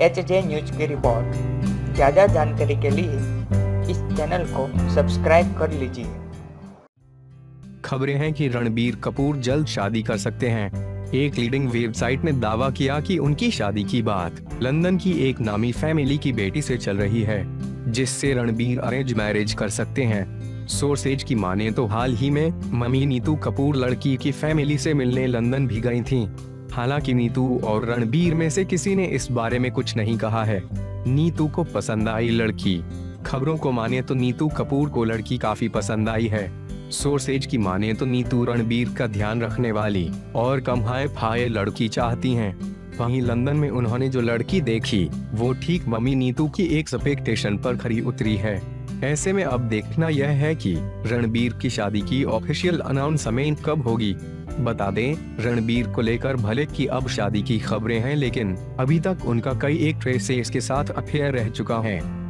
H J news की report ज़्यादा जानकारी के लिए इस चैनल को सब्सक्राइब कर लीजिए। खबरें हैं कि रणबीर कपूर जल्द शादी कर सकते हैं। एक लीडिंग वेबसाइट ने दावा किया कि उनकी शादी की बात लंदन की एक नामी फैमिली की बेटी से चल रही है, जिससे रणबीर अरेंज मैरिज कर सकते हैं। सोर्सेज की माने तो हाल ही में मम्मी नीतू कपूर लड़की की फैमिली से मिलने लंदन भी गई थीं। हालाँकि नीतू और रणबीर में से किसी ने इस बारे में कुछ नहीं कहा है। नीतू को पसंद आई लड़की। खबरों को माने तो नीतू कपूर को लड़की काफ़ी पसंद आई है। सोर्सेज की माने तो नीतू रणबीर का ध्यान रखने वाली और कम हाय फाये लड़की चाहती हैं। वहीं लंदन में उन्होंने जो लड़की देखी, वो ठीक मम्मी नीतू की एक एक्सपेक्टेशन पर खरी उतरी है। ऐसे में अब देखना यह है कि रणबीर की शादी की ऑफिशियल अनाउंसमेंट कब होगी बता दें, रणबीर को लेकर भले की अब शादी की खबरें हैं, लेकिन अभी तक उनका कई एक ट्रेसेस के साथ अफेयर रह चुका है।